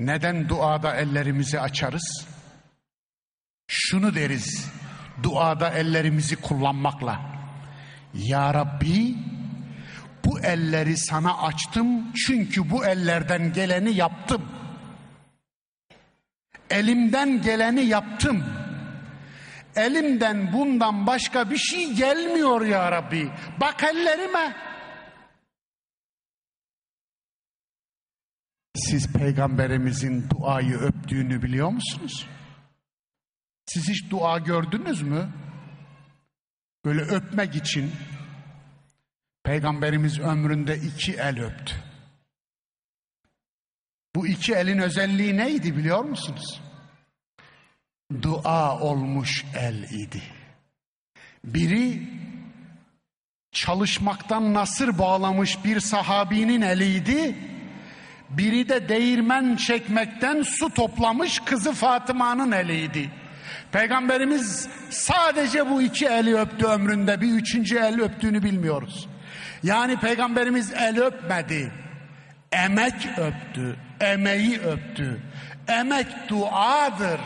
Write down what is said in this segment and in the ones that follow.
Neden duada ellerimizi açarız? Şunu deriz duada ellerimizi kullanmakla. Ya Rabbi bu elleri sana açtım çünkü bu ellerden geleni yaptım. Elimden geleni yaptım. Elimden bundan başka bir şey gelmiyor ya Rabbi. Bak ellerime. Siz peygamberimizin duayı öptüğünü biliyor musunuz? Siz hiç dua gördünüz mü? Böyle öpmek için Peygamberimiz ömründe iki el öptü. Bu iki elin özelliği neydi biliyor musunuz? Dua olmuş el idi. Biri çalışmaktan nasır bağlamış bir sahabinin eliydi. Biri de değirmen çekmekten su toplamış kızı Fatıma'nın eliydi. Peygamberimiz sadece bu iki eli öptü ömründe. Bir üçüncü el öptüğünü bilmiyoruz. Yani peygamberimiz el öpmedi. Emek öptü. Emeği öptü. Emek duadır.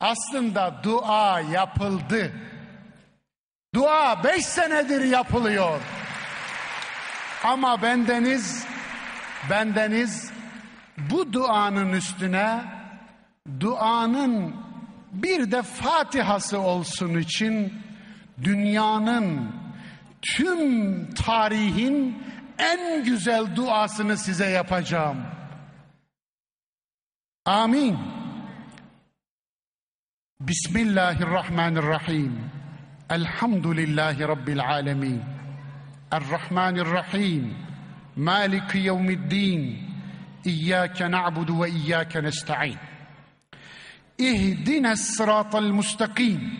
Aslında dua yapıldı. Dua beş senedir yapılıyor. Ama bendeniz, bendeniz bu duanın üstüne duanın bir de Fatihası olsun için dünyanın tüm tarihin en güzel duasını size yapacağım. Amin. Bismillahirrahmanirrahim. Elhamdülillahi Rabbil alemin. Errahmanirrahim. Maliki yevmiddin. İyyâke na'budu ve iyyâke nesta'in. اهدنا الصراط المستقيم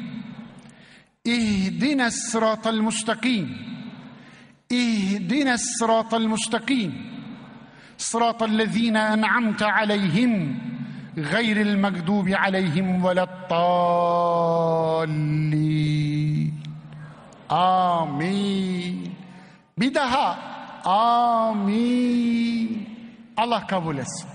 اهدنا الصراط المستقيم اهدنا الصراط المستقيم صراط الذين أنعمت عليهم غير المغضوب عليهم ولا الضالين bir daha amin. Allah kabul etsin